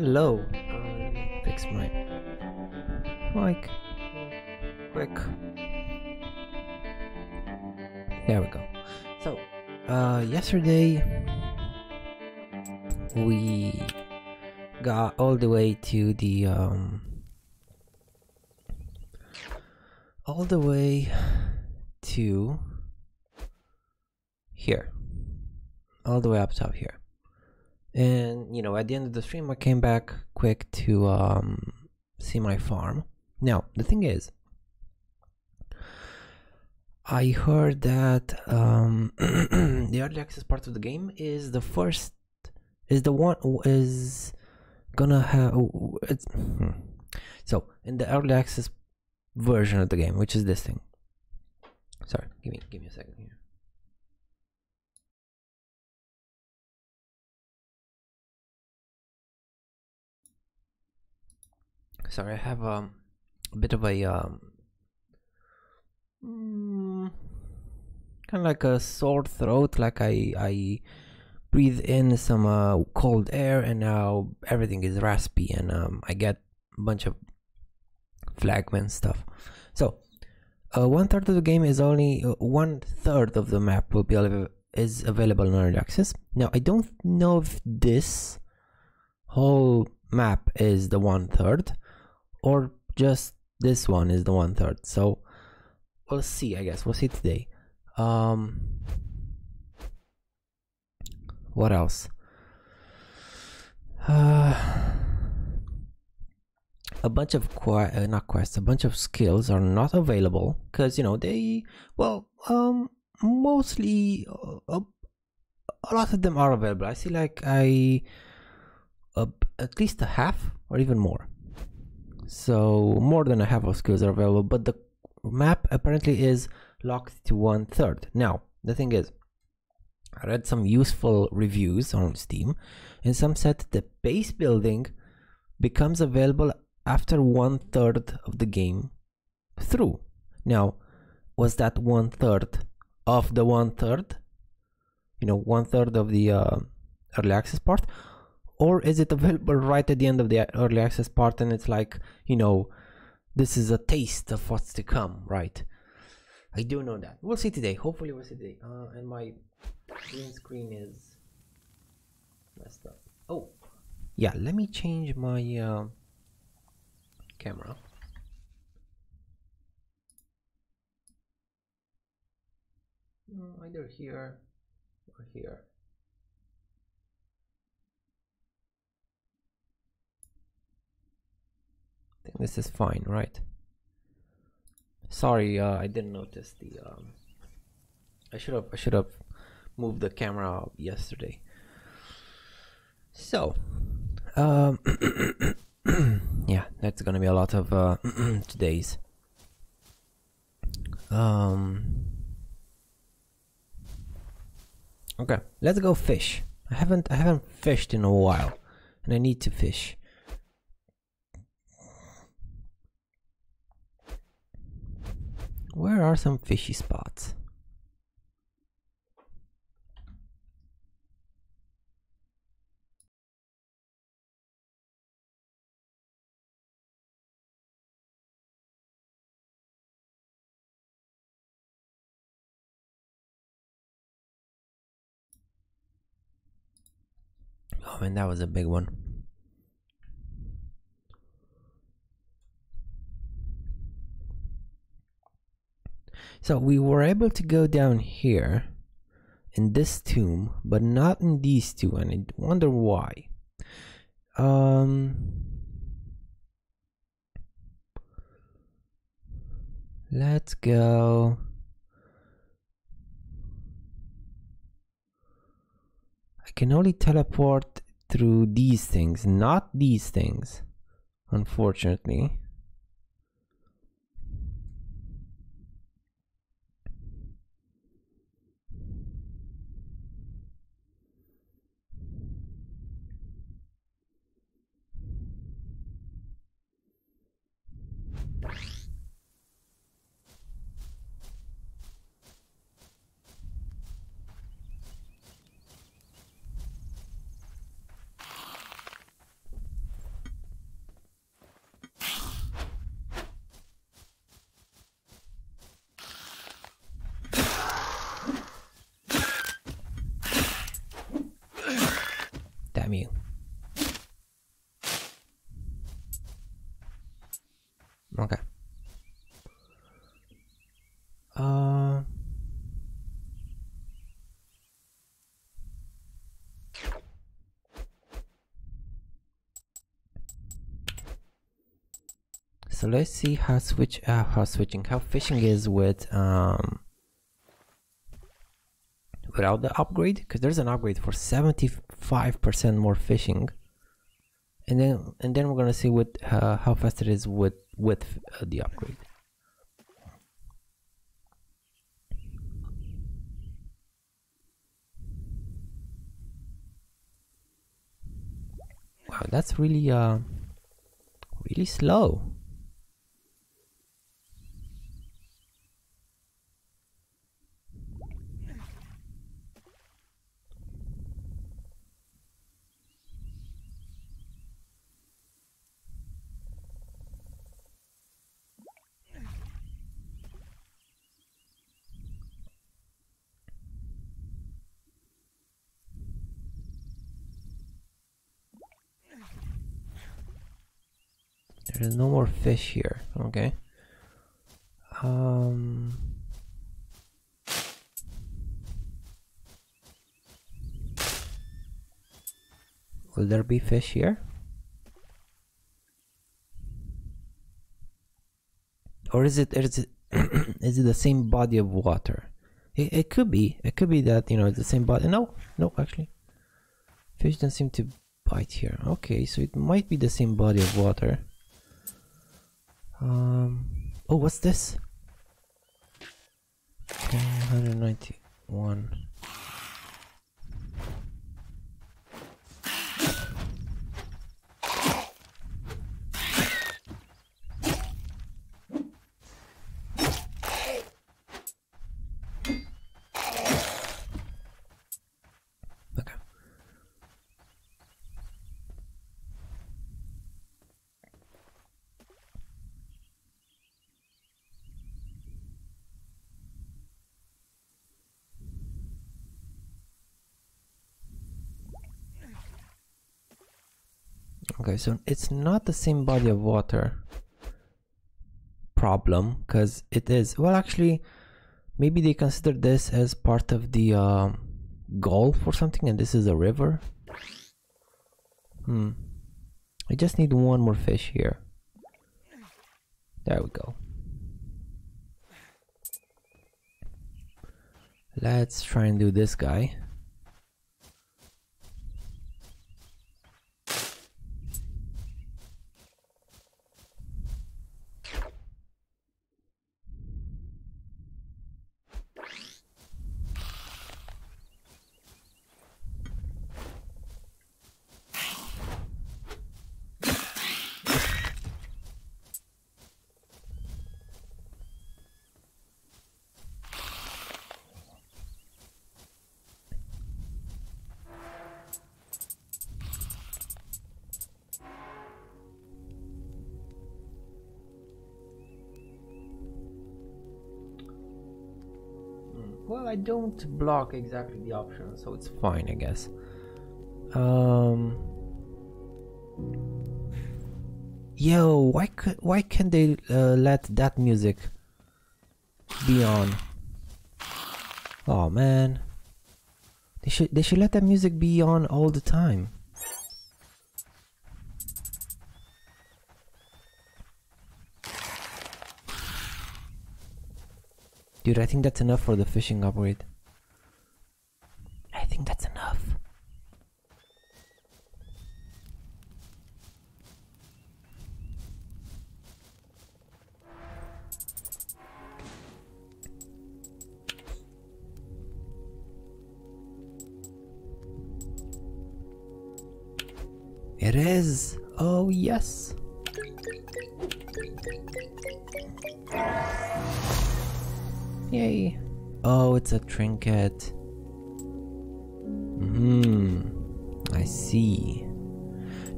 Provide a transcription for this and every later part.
hello. Uh, fix my mic. Quick. There we go. So, uh, yesterday we got all the way to the um, all the way to here, all the way up top here and you know at the end of the stream i came back quick to um, see my farm. Now the thing is i heard that um, the early access part of the game is the first is the one is gonna have it's hmm. so in the early access version of the game which is this thing. Sorry give me give me a second here sorry, I have um, a bit of a um, mm, kind of like a sore throat. Like I I breathe in some uh, cold air, and now everything is raspy, and um, I get a bunch of flagman stuff. So uh, one third of the game is only uh, one third of the map will be is available in early access. Now I don't know if this whole map is the one third or just this one is the one third so we'll see i guess. We'll see today. Um what else? Uh, a bunch of que- uh, not quests a bunch of skills are not available because you know they well um mostly uh, a lot of them are available. I see like i uh, at least a half or even more so more than a half of skills are available but the map apparently is locked to one third. Now the thing is i read some useful reviews on steam and some said the base building becomes available after one third of the game through. Now was that one third of the one third? You know one third of the uh, early access part or is it available right at the end of the early access part and it's like you know this is a taste of what's to come right? I do know that. We'll see today. Hopefully we'll see today. Uh, and my green screen is messed up. Oh yeah let me change my uh, camera. Uh, either here or here I think this is fine, right? Sorry, uh, I didn't notice the. Um, I should have. I should have moved the camera yesterday. So, um, yeah, that's gonna be a lot of uh, today's. Um. Okay, let's go fish. I haven't I haven't fished in a while, and I need to fish. Where are some fishy spots? Oh man, that was a big one. So we were able to go down here in this tomb, but not in these two, and I wonder why. Um, let's go. I can only teleport through these things, not these things, unfortunately. Damn you. Okay. Uh, so let's see how switch uh, how switching how fishing is with um without the upgrade because there's an upgrade for 75% more fishing and then and then we're gonna see what uh, how fast it is with with uh, the upgrade. Wow that's really uh really slow There's no more fish here. Okay. Um. Will there be fish here? Or is it is it is it the same body of water? It, it could be. It could be that you know it's the same body. No, no, actually, fish don't seem to bite here. Okay, so it might be the same body of water. Um. Oh, what's this? 191. Okay, so it's not the same body of water problem because it is. Well actually maybe they consider this as part of the um, gulf or something and this is a river. Hmm. I just need one more fish here. There we go. Let's try and do this guy Well, I don't block exactly the option, so it's fine, I guess. Um. Yo, why could why can't they uh, let that music be on? Oh man, they should they should let that music be on all the time. Dude, I think that's enough for the fishing upgrade.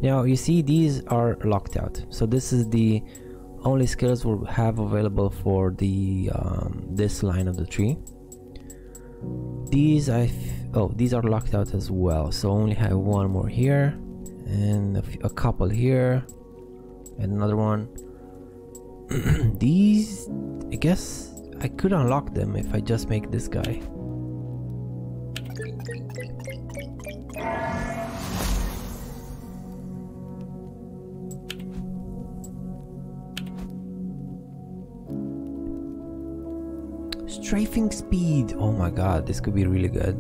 Now, you see, these are locked out. So this is the only skills we'll have available for the um, this line of the tree. These I oh these are locked out as well so only have one more here and a, a couple here and another one these I guess I could unlock them if I just make this guy Strafing speed! Oh my god, this could be really good.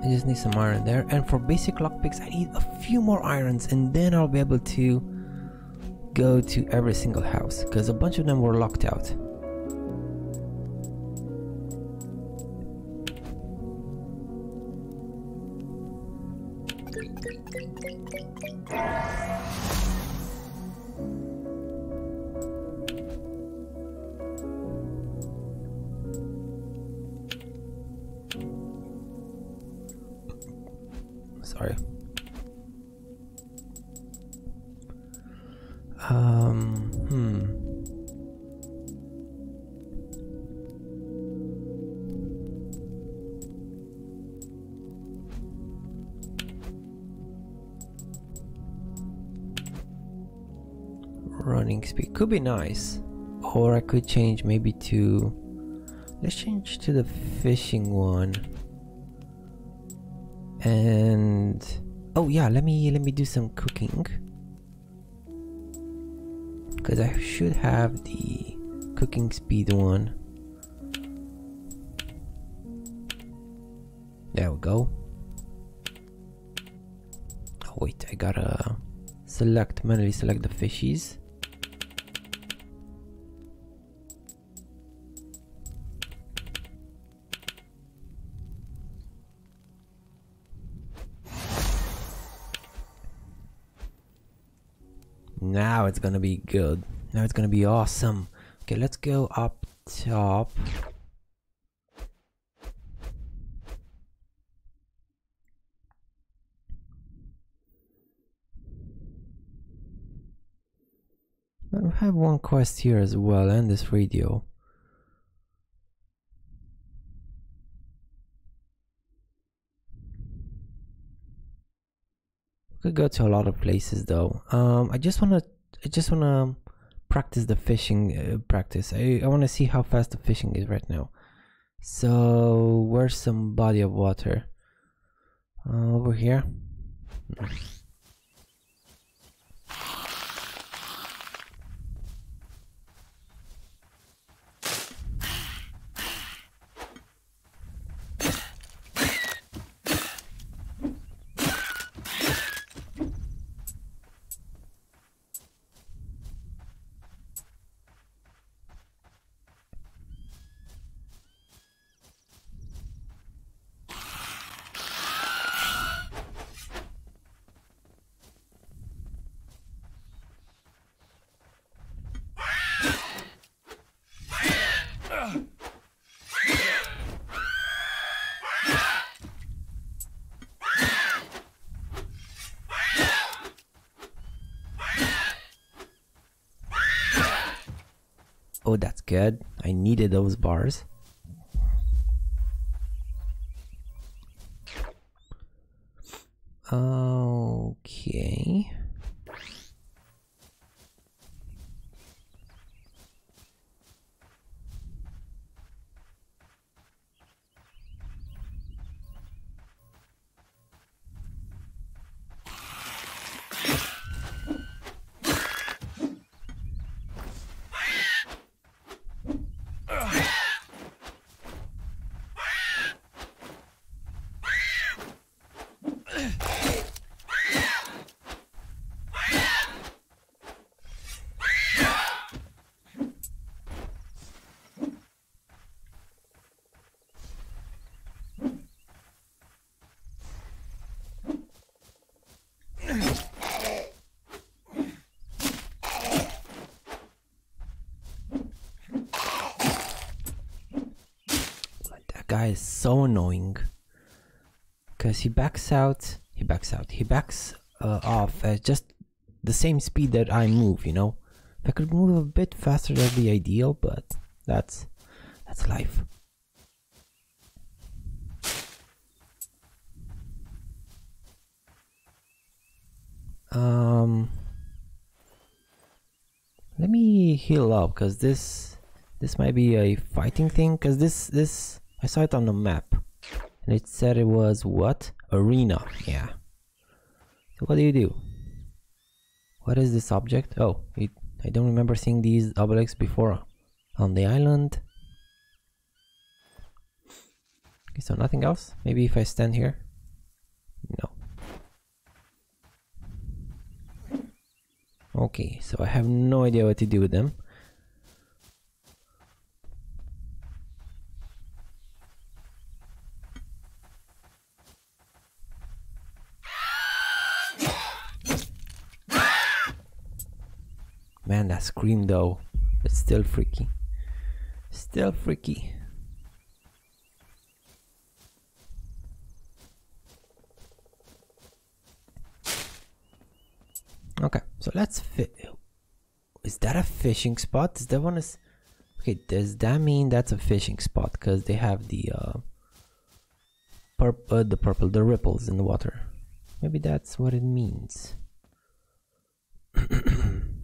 I just need some iron there and for basic lockpicks I need a few more irons and then I'll be able to go to every single house because a bunch of them were locked out. Be nice. Or I could change maybe to... Let's change to the fishing one. And... Oh yeah, let me let me do some cooking because I should have the cooking speed one. There we go. Oh wait, I gotta select, manually select the fishies. Now it's gonna be good. Now it's gonna be awesome. Okay, let's go up top. I have one quest here as well and this radio. Could go to a lot of places though. Um, I just wanna, I just wanna practice the fishing uh, practice. I, I wanna see how fast the fishing is right now. So where's some body of water? Uh, over here. Oh, that's good. I needed those bars. Okay. Guy is so annoying. Because he backs out, he backs out, he backs uh, off at just the same speed that I move, you know? If I could move a bit faster, that'd be ideal, but that's, that's life. Um, let me heal up because this this might be a fighting thing because this this I saw it on the map and it said it was what? Arena. Yeah. So what do you do? What is this object? Oh it, I don't remember seeing these obelisks before on the island. Okay so nothing else? Maybe if I stand here? No. Okay, so I have no idea what to do with them. Man, that scream though, it's still freaky. Still freaky. Okay, so let's fit. Is that a fishing spot? Is that one is? Okay, does that mean that's a fishing spot? Because they have the uh, purple, uh, the purple, the ripples in the water. Maybe that's what it means.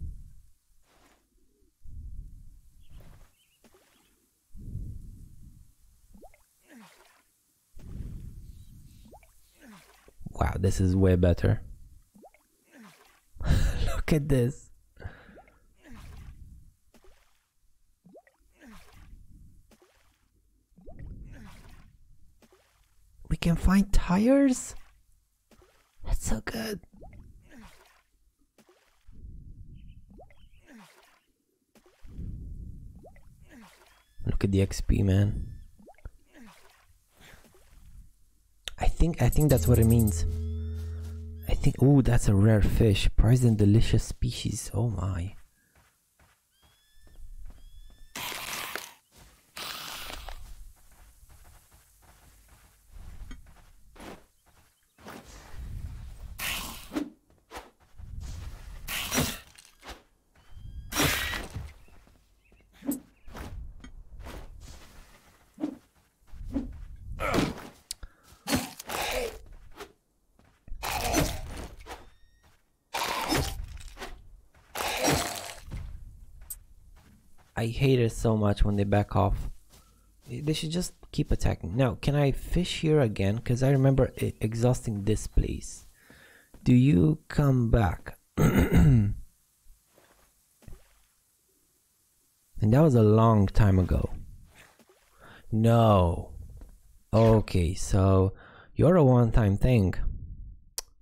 wow, this is way better. Look at this. We can find tires? That's so good. Look at the XP, man. I think I think that's what it means. Think, oh, that's a rare fish. Prized and delicious species. Oh my. I hate it so much when they back off. They should just keep attacking. Now, can I fish here again? Because I remember exhausting this place. Do you come back? and that was a long time ago. No. Okay, so you're a one-time thing.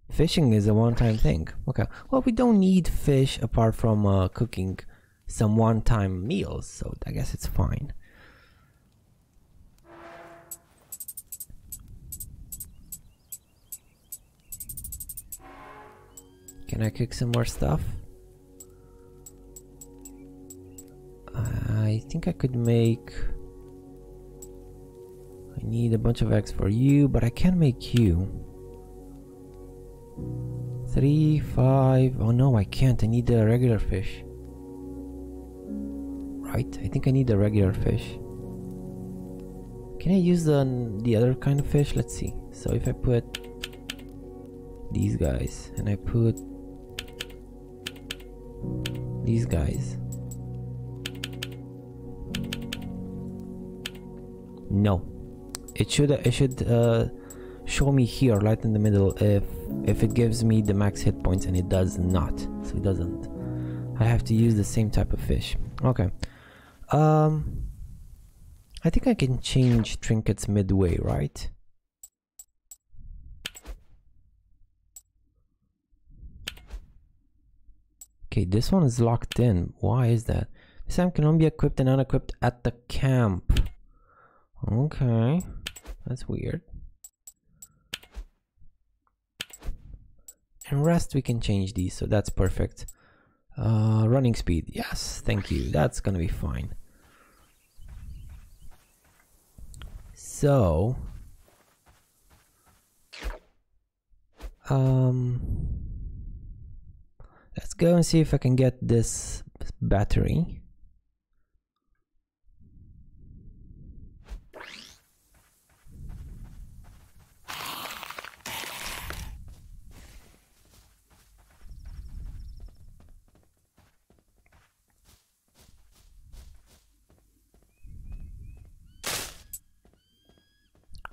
Fishing is a one-time thing. Okay. Well, we don't need fish apart from uh, cooking some one-time meals, so I guess it's fine. Can I cook some more stuff? I think I could make... I need a bunch of eggs for you, but I can make you. Three, five... Oh no, I can't. I need the regular fish right? I think I need a regular fish. Can I use the, the other kind of fish? Let's see. So if I put these guys and I put these guys. No. It should it should uh, show me here right in the middle if if it gives me the max hit points and it does not. So it doesn't. I have to use the same type of fish. Okay. Um, I think I can change trinkets midway, right? Okay, this one is locked in. Why is that? This item can only be equipped and unequipped at the camp. Okay, that's weird. And rest we can change these, so that's perfect. Uh, running speed, yes, thank you. That's gonna be fine. So, um, let's go and see if I can get this battery.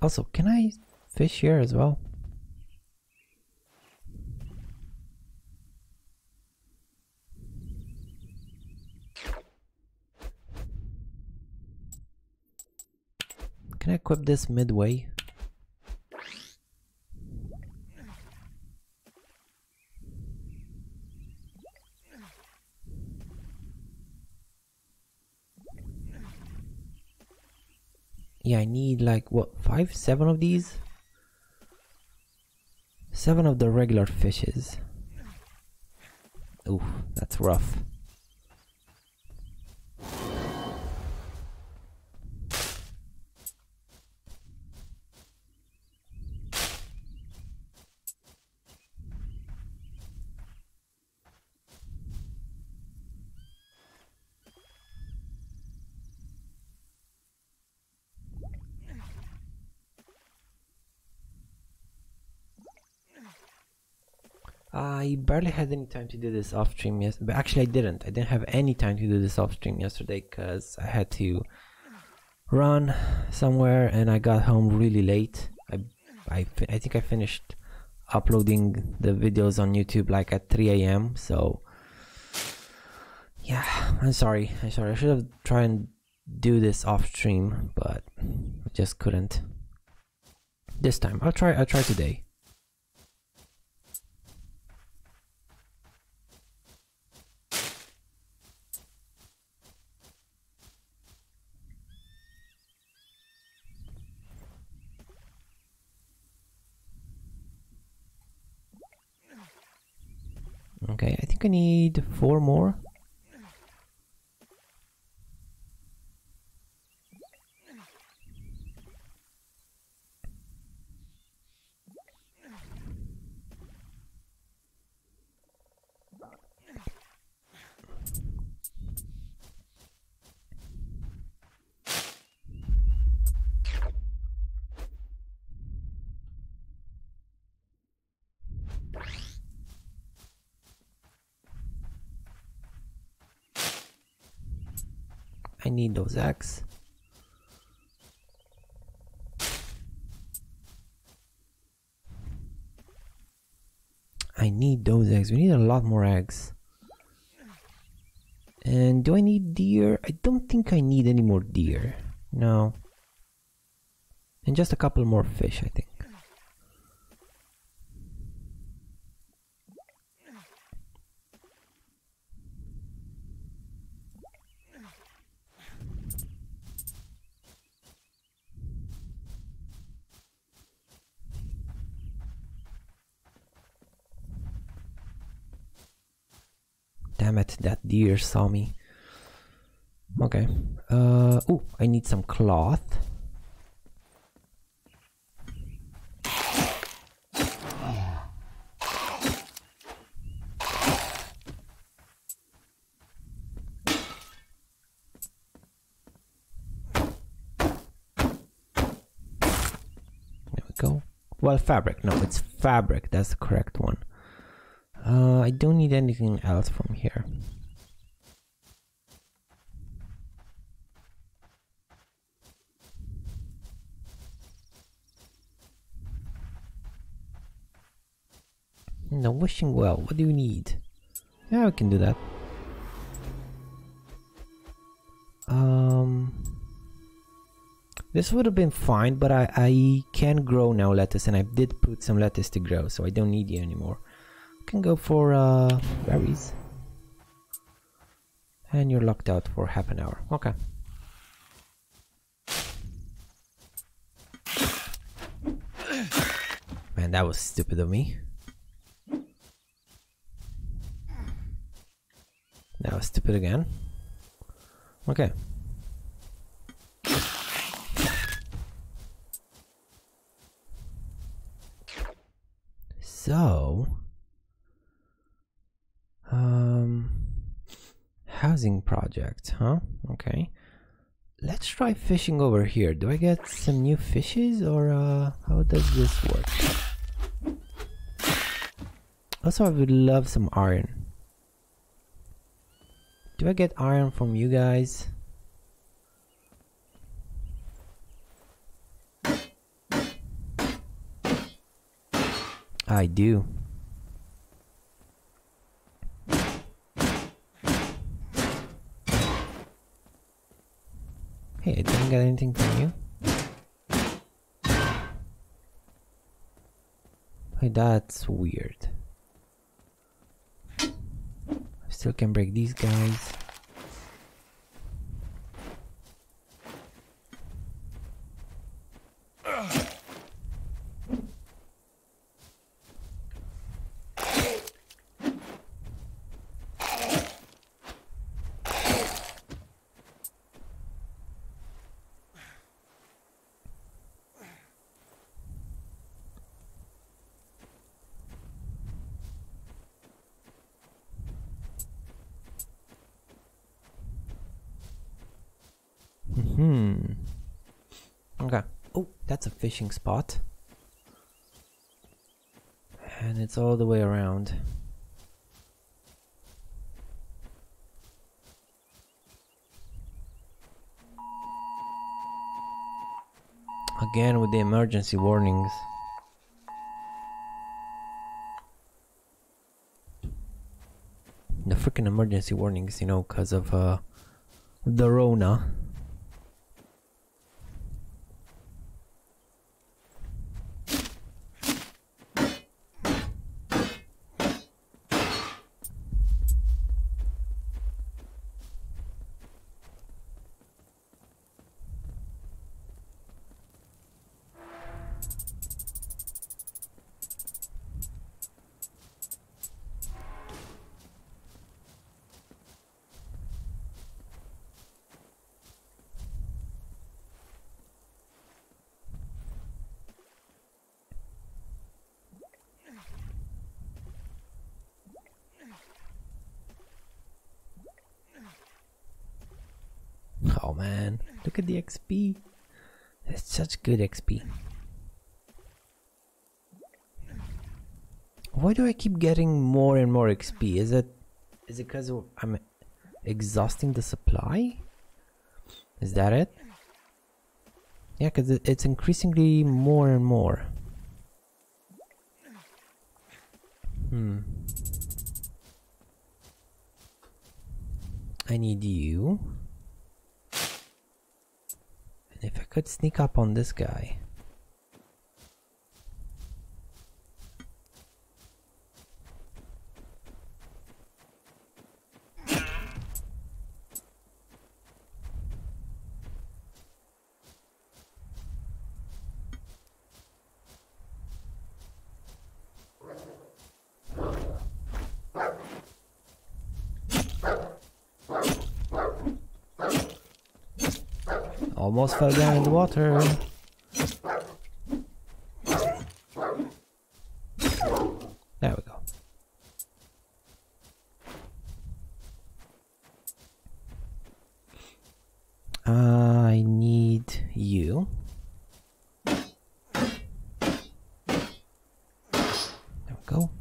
Also, can I fish here as well? Can I equip this midway? Yeah, I need like what five, seven of these? Seven of the regular fishes. Ooh, that's rough. I barely had any time to do this off stream yes but actually I didn't. I didn't have any time to do this off stream yesterday because I had to run somewhere and I got home really late. I, I, I think I finished uploading the videos on YouTube like at 3 a.m. so yeah I'm sorry I'm sorry. I should have tried and do this off stream but I just couldn't. This time I'll try I'll try today Okay, I think I need four more. Those eggs. I need those eggs. We need a lot more eggs. And do I need deer? I don't think I need any more deer. No. And just a couple more fish, I think. Damn it, that deer saw me. Okay. Uh, oh, I need some cloth. There we go. Well, fabric. No, it's fabric. That's the correct one. Uh, I don't need anything else from here. No, wishing well. What do you need? Yeah, we can do that. Um, this would have been fine, but I, I can grow now lettuce, and I did put some lettuce to grow, so I don't need you anymore can go for uh, berries. And you're locked out for half an hour. Okay. Man, that was stupid of me. That was stupid again. Okay. So um, housing project, huh? Okay. Let's try fishing over here. Do I get some new fishes or uh, how does this work? Also, I would love some iron. Do I get iron from you guys? I do. Hey, I didn't get anything from you. Hey, that's weird. I still can break these guys. Hmm. Okay. Oh, that's a fishing spot. And it's all the way around. Again with the emergency warnings. The freaking emergency warnings, you know, because of uh, the Rona. XP. That's such good XP. Why do I keep getting more and more XP? Is it is it because I'm exhausting the supply? Is that it? Yeah, because it's increasingly more and more. Hmm. I need you. If I could sneak up on this guy. Almost fell down in the water. There we go. I need you. There we go.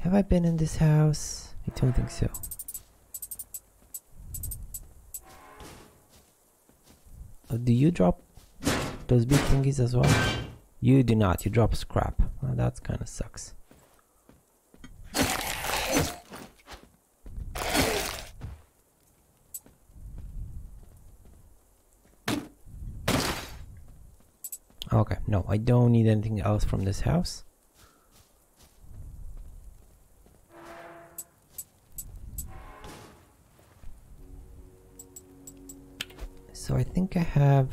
Have I been in this house? I don't think so. Do you drop those big thingies as well? You do not. You drop scrap. Well, that kind of sucks. Okay, no, I don't need anything else from this house. I think I have